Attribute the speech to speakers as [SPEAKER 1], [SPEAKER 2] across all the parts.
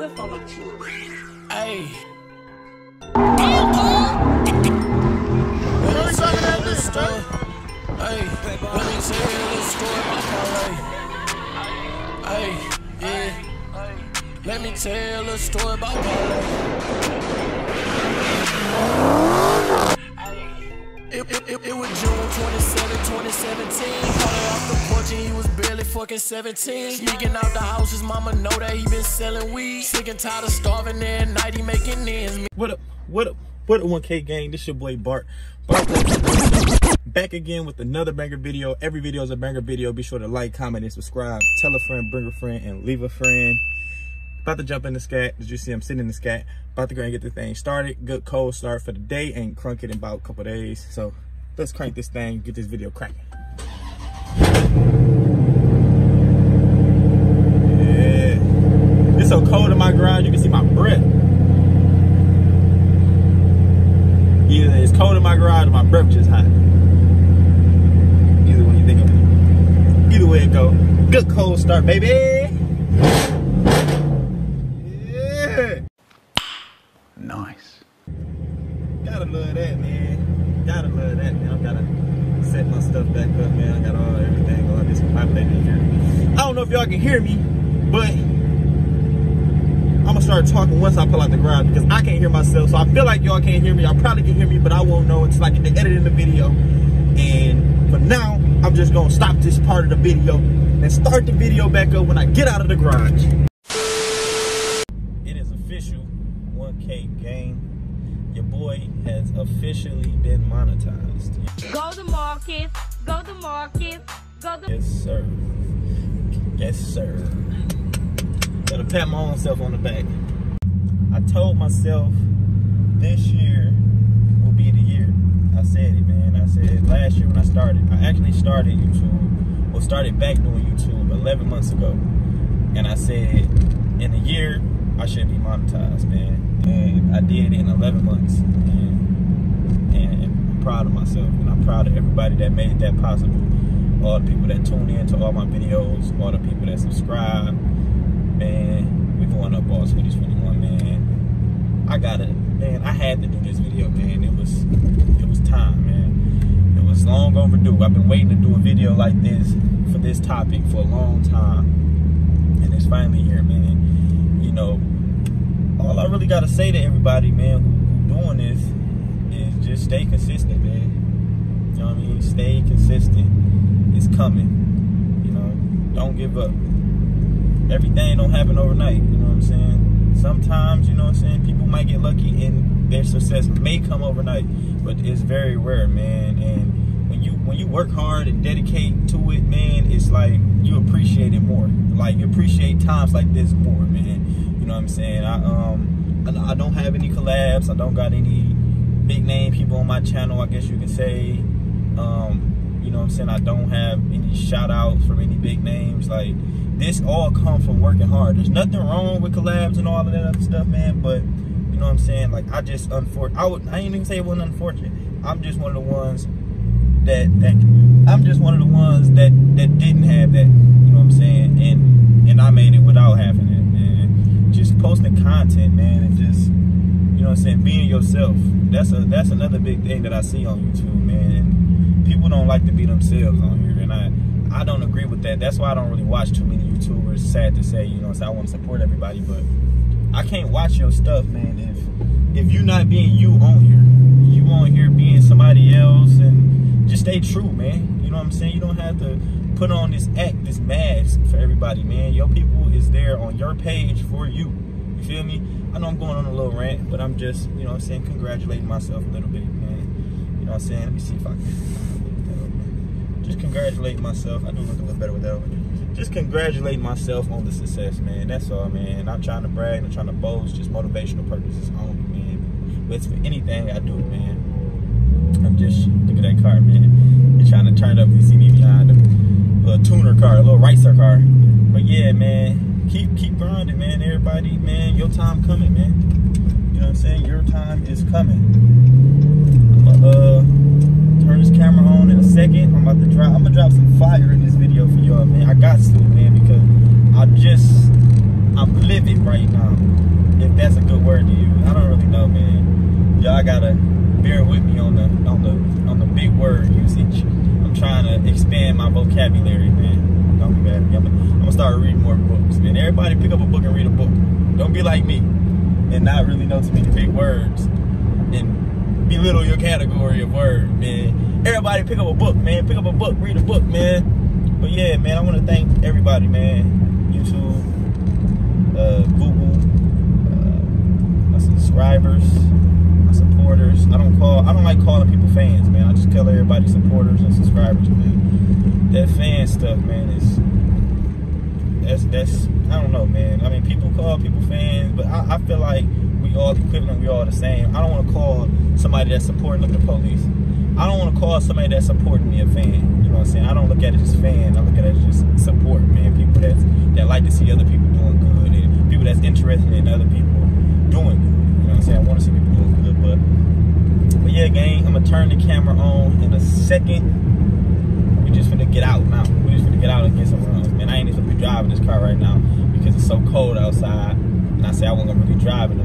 [SPEAKER 1] Swift on the truth.
[SPEAKER 2] Hey.
[SPEAKER 3] Heard something at this story.
[SPEAKER 2] Hey, let me tell you the story about parlay. Hey, yeah. Let me tell a story about parlay. It, was June 27, 2017. Called off the porch and he was barely fucking 17. Sneaking out the house, his mama know that he been selling weed. Sick and tired of starving at night, he making ends.
[SPEAKER 3] What up? What up? What up, 1K gang? This your boy Bart. Bart back again with another banger video. Every video is a banger video. Be sure to like, comment, and subscribe. Tell a friend, bring a friend, and leave a friend. About to jump in the scat. Did you see I'm sitting in the scat? About to go and get the thing started. Good cold start for the day. Ain't crunk it in about a couple days. So let's crank this thing, get this video cracking. Yeah. It's so cold in my garage, you can see my breath. Either it's cold in my garage or my breath just hot. Either way you think of it. Either way it go. Good cold start, baby. Yeah.
[SPEAKER 4] Nice.
[SPEAKER 3] Gotta love that, man. Gotta love that, man. I gotta set my stuff back up, man. I got all everything all this here. I don't know if y'all can hear me, but I'm gonna start talking once I pull out the garage because I can't hear myself. So I feel like y'all can't hear me. Y'all probably can hear me, but I won't know until I get to editing the video. And for now, I'm just gonna stop this part of the video and start the video back up when I get out of the garage. It is official 1K game. Has officially been monetized.
[SPEAKER 5] Go to market, go to market, go to
[SPEAKER 3] Yes, sir. Yes, sir. Gotta pat my own self on the back. I told myself this year will be the year. I said it, man. I said last year when I started. I actually started YouTube, or started back doing YouTube 11 months ago. And I said, in a year, I shouldn't be monetized, man. And I did in 11 months. And, and I'm proud of myself. And I'm proud of everybody that made that possible all the people that tune in to all my videos, all the people that subscribe. Man, we going up balls 2021, man. I got it. man, I had to do this video, man. It was, it was time, man. It was long overdue. I've been waiting to do a video like this for this topic for a long time. And it's finally here, man. You know, all I really gotta say to everybody, man, who, who doing this is just stay consistent, man. You know what I mean? Stay consistent. It's coming. You know, don't give up. Everything don't happen overnight. You know what I'm saying? Sometimes, you know what I'm saying, people might get lucky and their success may come overnight, but it's very rare, man. And when you when you work hard and dedicate to it, man, it's like you appreciate. Like appreciate times like this more, man. You know what I'm saying? I um I, I don't have any collabs. I don't got any big name people on my channel. I guess you can say. Um, you know what I'm saying? I don't have any shout outs from any big names. Like this all come from working hard. There's nothing wrong with collabs and all of that other stuff, man. But you know what I'm saying? Like I just unfortunate. I would. I ain't even say it wasn't unfortunate. I'm just one of the ones that that I'm just one of the ones that that didn't have that. You know what I'm saying? And and I made it without having it, man. Just posting content, man, and just you know what I'm saying, being yourself. That's a that's another big thing that I see on YouTube, man. And people don't like to be themselves on here, and I I don't agree with that. That's why I don't really watch too many YouTubers. Sad to say, you know, so I want to support everybody, but I can't watch your stuff, man. If if you're not being you on here, you on here being somebody else, and just stay true, man. You know what I'm saying? You don't have to put on this act, this mask for everybody, man. Your people is there on your page for you. You feel me? I know I'm going on a little rant, but I'm just, you know I'm saying, congratulating myself a little bit, man. You know what I'm saying? Let me see if I can. Just congratulate myself. I do look a little better with that one. Just congratulate myself on the success, man. That's all, man. Not trying to brag, not trying to boast, just motivational purposes only, man. But it's for anything I do, man. I'm just, look at that car, man. You're trying to turn up, you see me behind them. Little tuner car, a little racer car. But yeah, man, keep keep grinding, man. Everybody, man, your time coming, man. You know what I'm saying? Your time is coming. I'm gonna uh, turn this camera on in a second. I'm about to drop. I'm gonna drop some fire in this video for y'all, man. I got to, man, because I just I'm livid, bro. right now. If that's a good word to use, I don't really know, man. Y'all gotta bear with me on the on the on the big word usage. I'm trying to expand my vocabulary, man. Don't be mad at me. I'm, gonna start reading more books, man. Everybody pick up a book and read a book. Don't be like me and not really know too many big words and belittle your category of word, man. Everybody pick up a book, man. Pick up a book, read a book, man. But yeah, man, I want to thank everybody, man. YouTube, uh, Google, uh, my subscribers, supporters. I don't call, I don't like calling people fans, man. I just tell everybody supporters and subscribers, man. That fan stuff, man, is that's that's I don't know, man. I mean, people call people fans, but I, I feel like we all equivalent. We all the same. I don't want to call somebody that's supporting the police. I don't want to call somebody that's supporting me a fan. You know what I'm saying? I don't look at it as fan. I look at it as just support, man. People that that like to see other people doing good and people that's interested in other people doing good. Know what I'm saying? I want to see people doing good, but but yeah, gang. I'm gonna turn the camera on in a second. We just finna get out now. We just finna get out and get some runs, man. I ain't even gonna be driving this car right now because it's so cold outside. And I say I wasn't gonna really drive in the,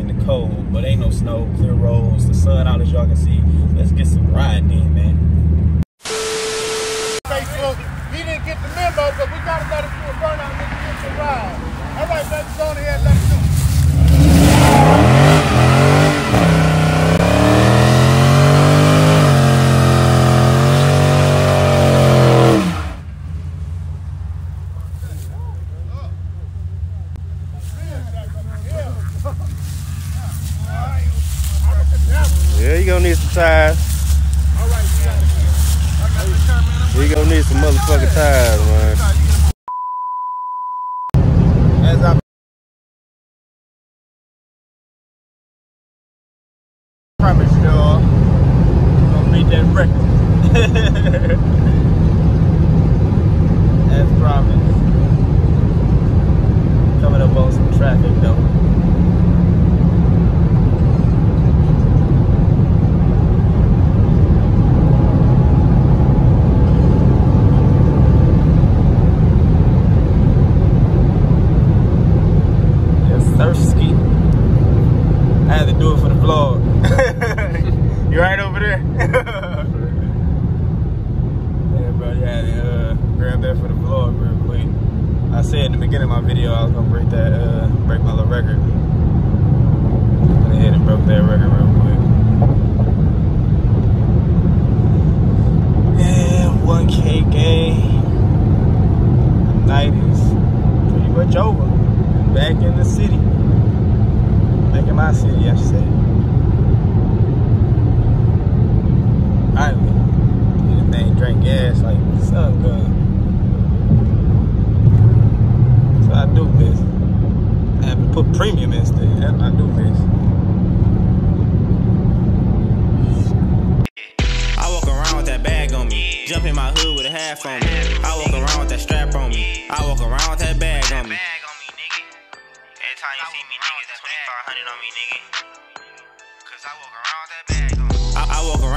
[SPEAKER 3] in the cold, but ain't no snow, clear roads, the sun out as y'all can see. Let's get some riding in, man.
[SPEAKER 1] Facebook. He didn't get the memo, but we gotta let him do a burnout and get some ride. All right, let's go on ahead and let him do it.
[SPEAKER 6] Yeah, you gonna need some tires. You gonna need some motherfucking tires, man.
[SPEAKER 3] As I promised y'all, we're gonna beat that record. As promised. Coming up on some traffic though. Yes, Thirsty. I had to vlog. you right over there? yeah, bro, to uh, grab that for the vlog real quick. I said in the beginning of my video I was gonna break that, uh, break my little record. Went ahead and broke that record real
[SPEAKER 7] half on me. I walk around with that strap on me. I walk around with that bag on me. Every time you see me, nigga, 2500 on me, nigga. Cause I walk around with that bag on me. I walk around.